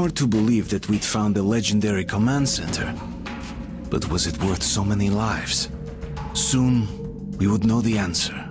Hard to believe that we'd found the legendary command center. But was it worth so many lives? Soon, we would know the answer.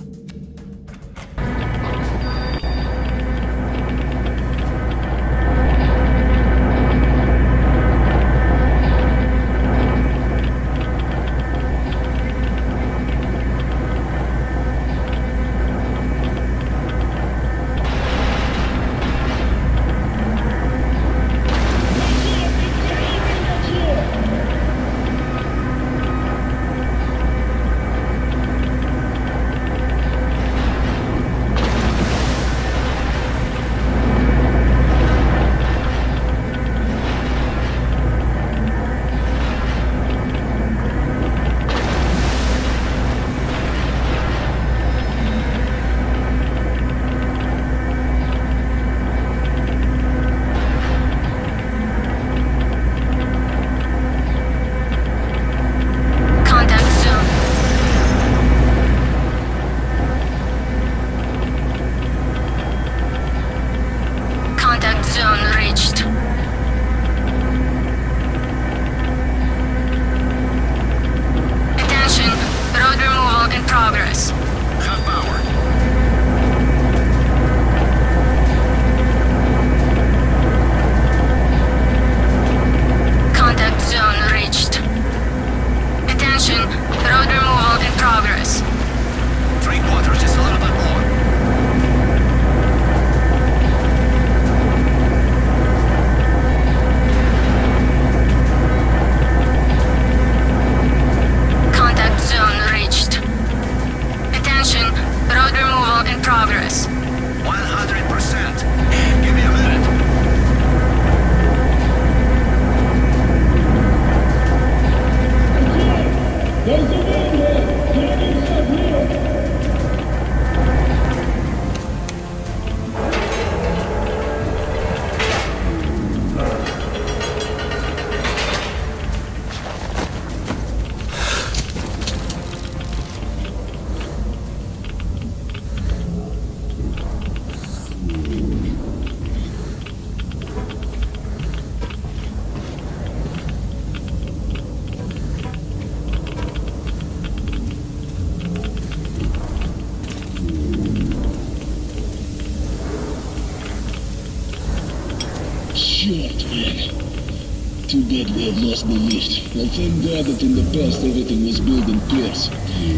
Too bad we have lost the lift. Well, thank God that in the past everything was built in pairs.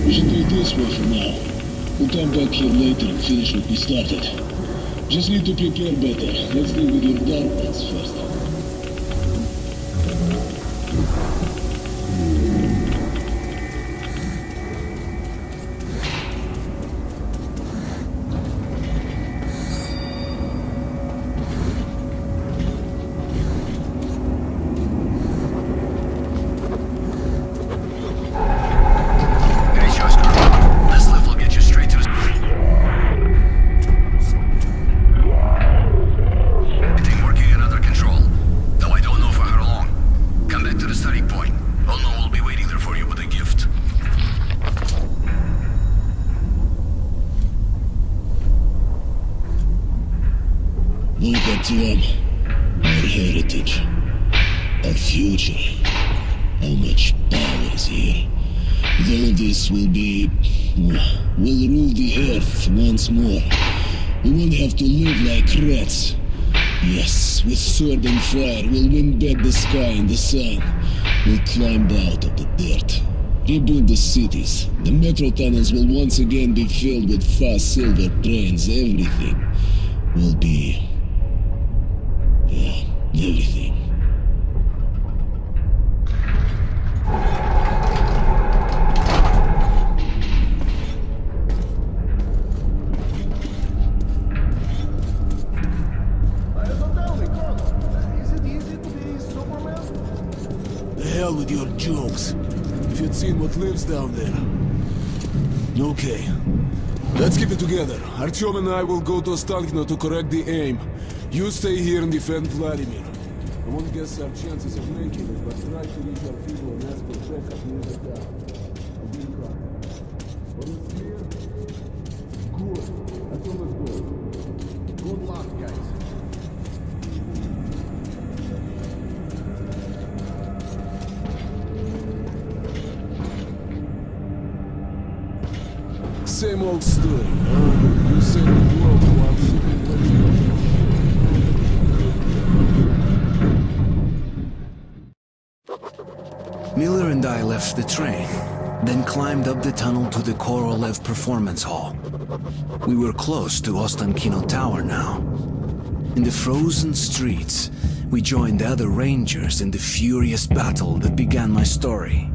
We should do it this way for now. We'll come back here later and finish what we started. Just need to prepare better. Let's deal with your darkness first. Sword and fire, we'll win back the sky and the sun. We'll climb out of the dirt. Rebuild the cities. The metro tunnels will once again be filled with fast silver trains. Everything will be yeah, everything. With your jokes. If you'd seen what lives down there. Okay. Let's keep it together. Artyom and I will go to Ostankino to correct the aim. You stay here and defend Vladimir. I won't guess our chances of making it, but try to reach our people and ask for backup near the town. Old you the world. Miller and I left the train, then climbed up the tunnel to the Korolev Performance Hall. We were close to Ostankino Tower now. In the frozen streets, we joined the other rangers in the furious battle that began my story.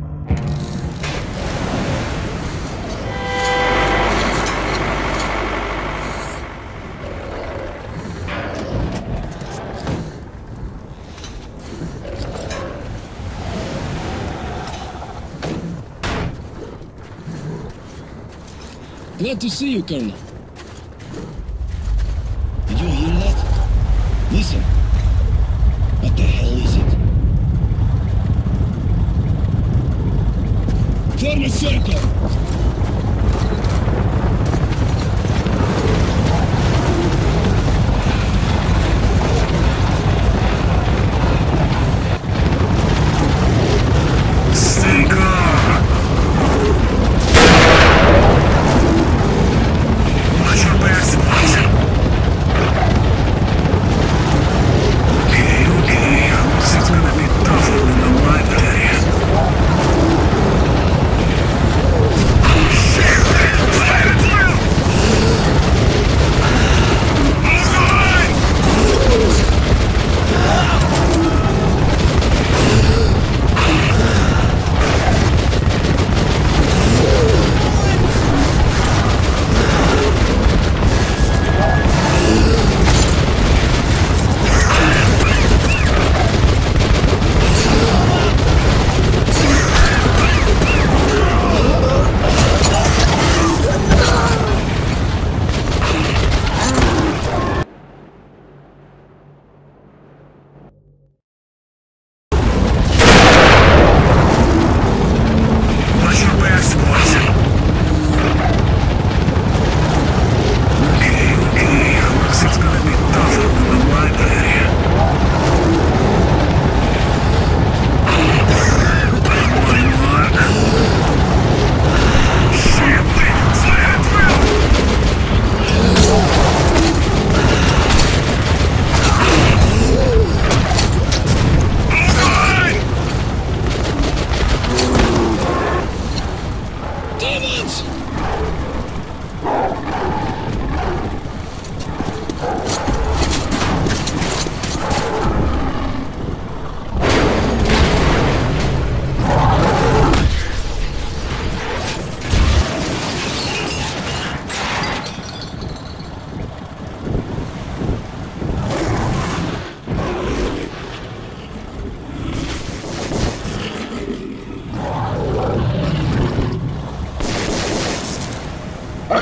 Glad to see you, Colonel. Did you hear that? Listen. What the hell is it? Form!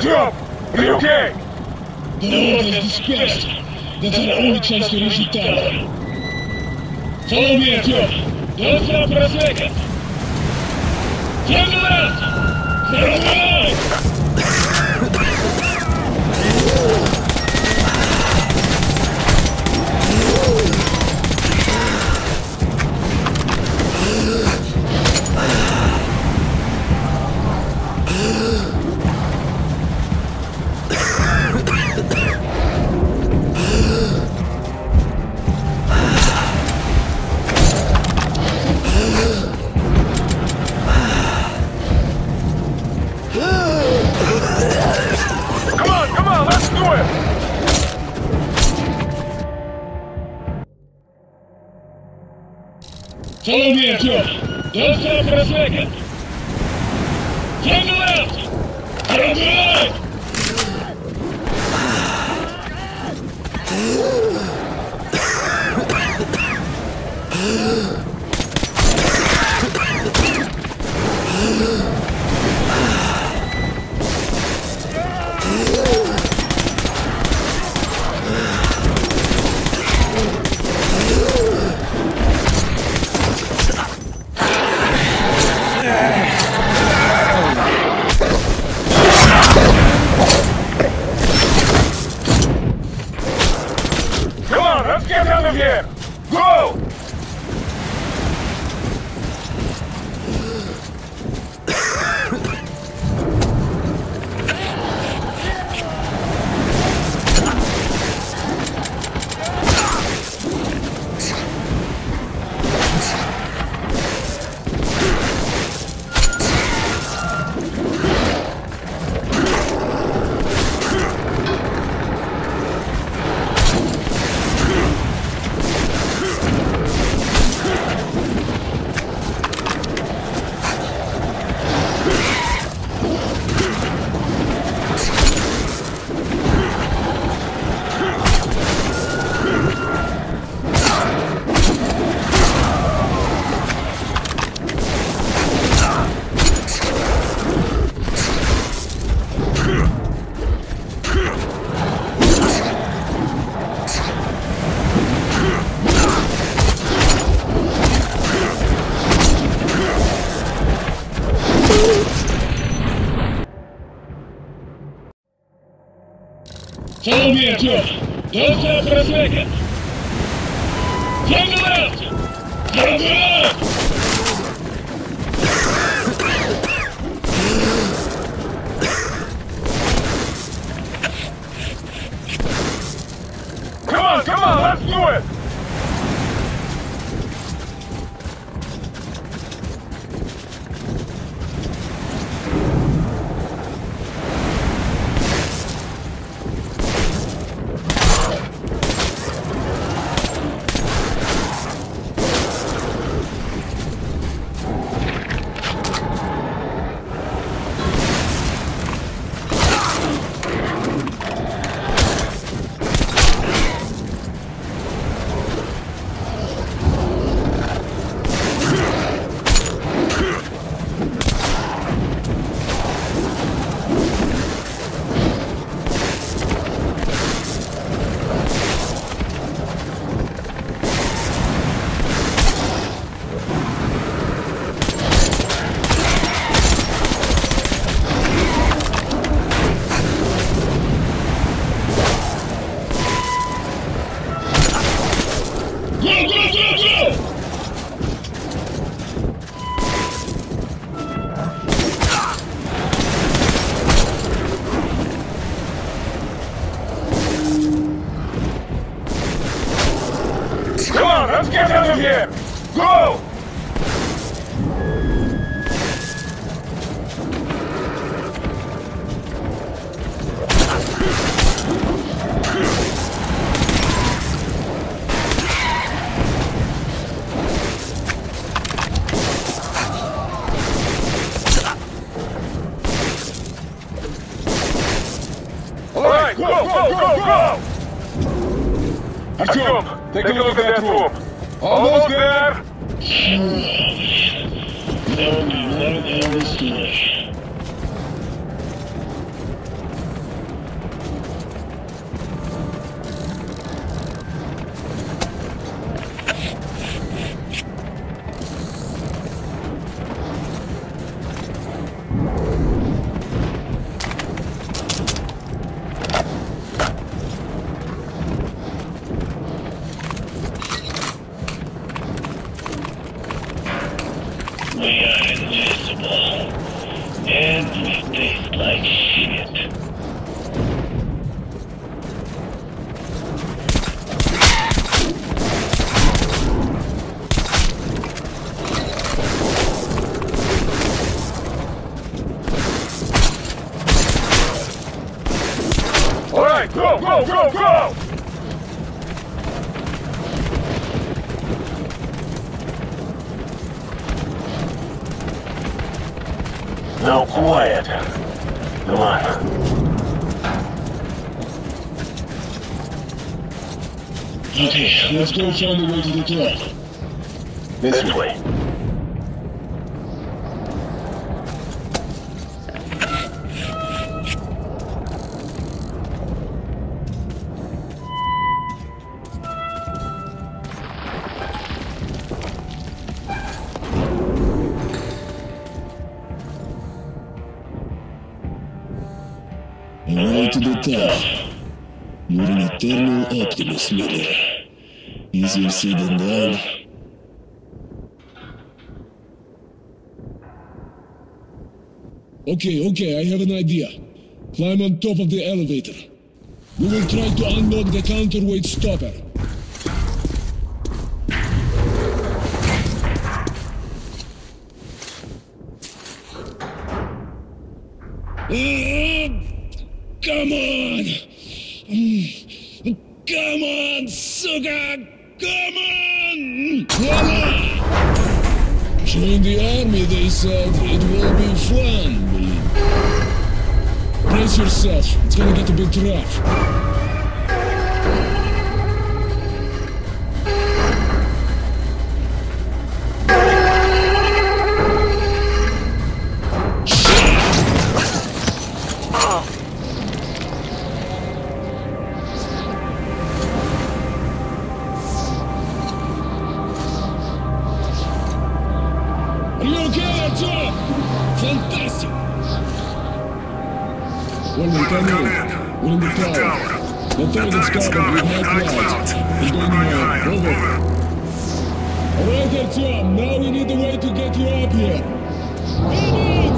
Артем! Ты окей? Дорога в сказ до второй части результата. Follow me, Артем! Don't stop for a second! Take! Все, до завтра, Жека! Stop for a second. Turn left! Turn left! Come on, come on, let's do it! We are invisible. And we taste like shit. Let's go find the way to the top. This way. Right Okay, okay, I have an idea. Climb on top of the elevator. We will try to unlock the counterweight stopper. Uh, come on! Mm, come on, sugar! Come on! Voila! Join the army, they said. It will be fun. Brace yourself. It's gonna get a bit rough. Come in. We're in the tower. The target's covered with high clouds. We're going higher. Over. Alright, Artyom, now we need a way to get you up here. Minutes! Time!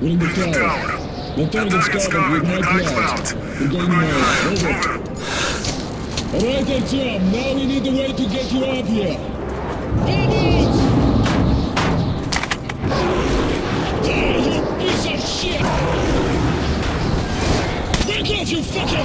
We're in the tower. The target's covered with high clouds. We're going higher. Over. Alright, Artyom, now we need a way to get you out here. Minutes! Die, you piece of shit! Back off, you fucker!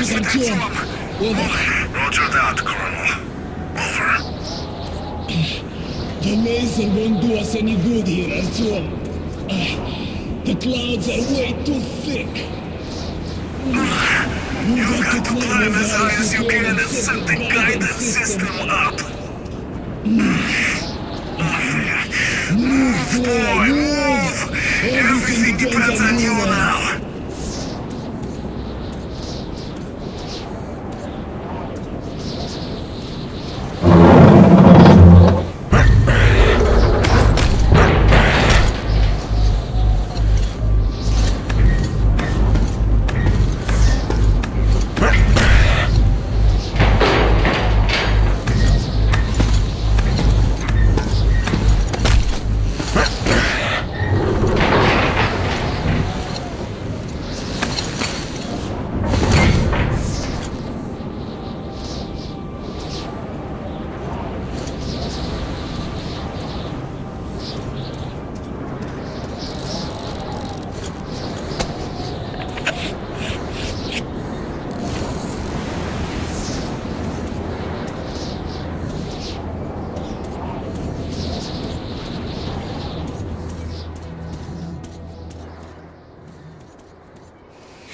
In touch with Artyom. Over. Roger that, Colonel. Over. The laser won't do us any good here, Artyom. The clouds are way too thick. You've got to climb as high as you can and set the guidance system up. Move, boy, move! Everything depends on you now.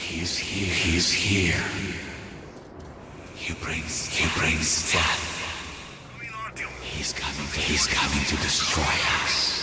He's here. He's here. He brings. He brings death. He's coming. He's coming to destroy us.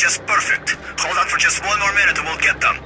just perfect. Hold on for just one more minute and we'll get them.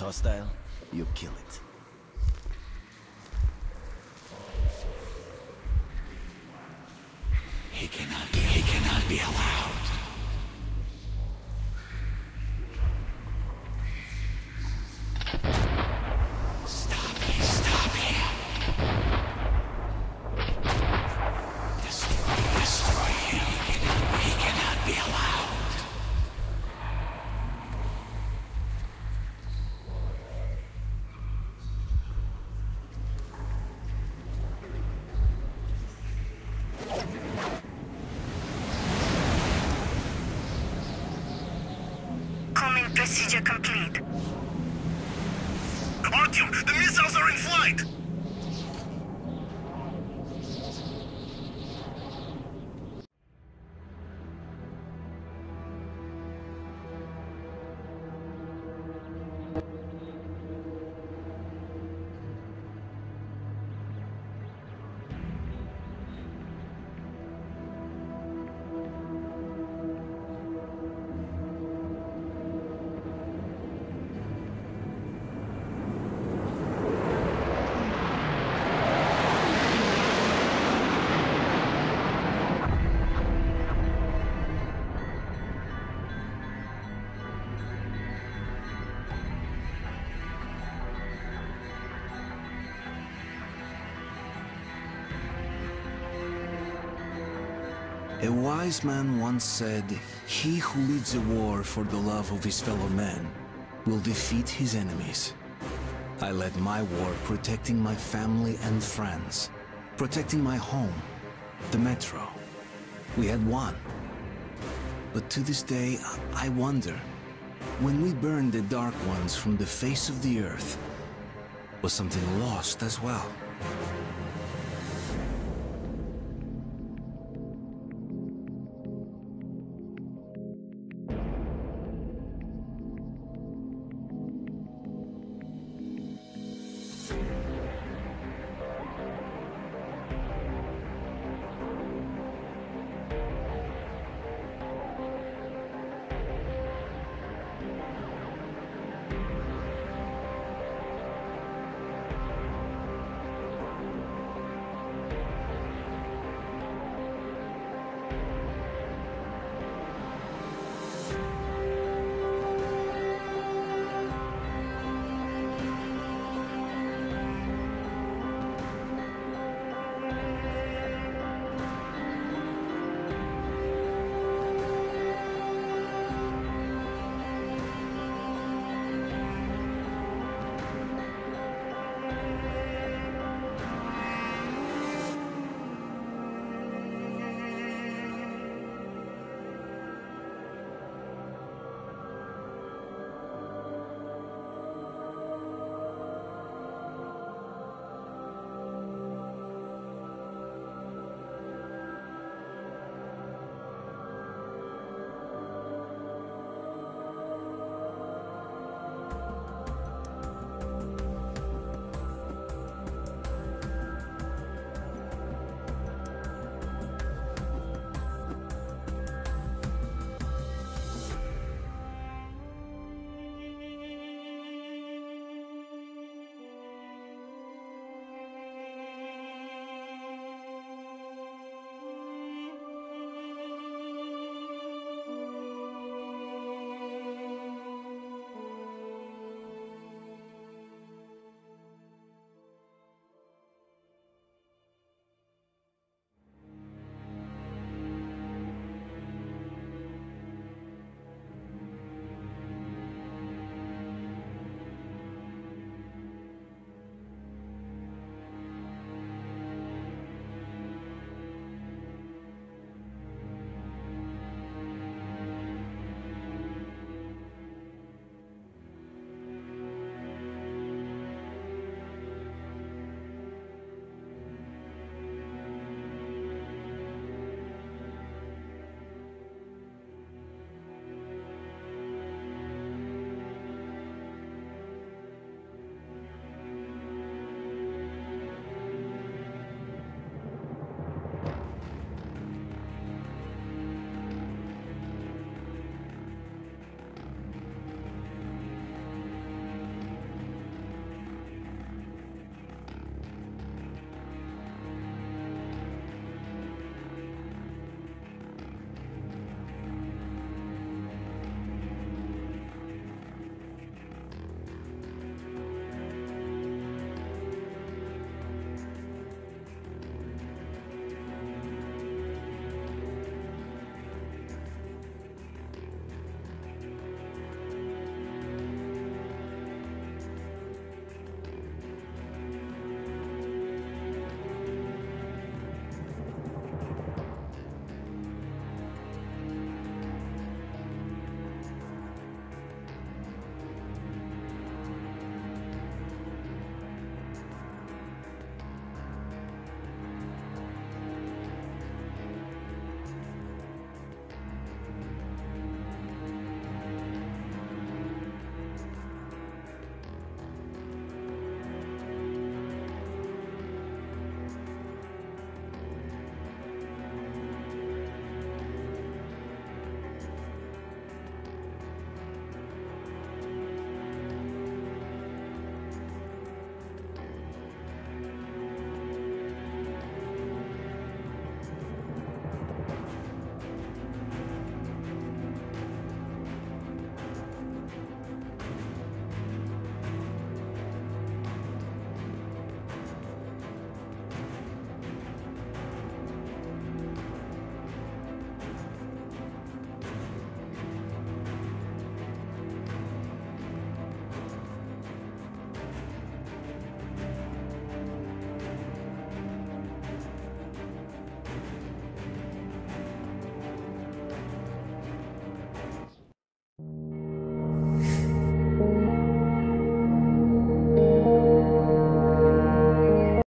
Hostile, you kill it. Procedure complete. A wise man once said, He who leads a war for the love of his fellow men will defeat his enemies. I led my war protecting my family and friends, protecting my home, the metro. We had won. But to this day, I wonder, when we burned the Dark Ones from the face of the earth, was something lost as well?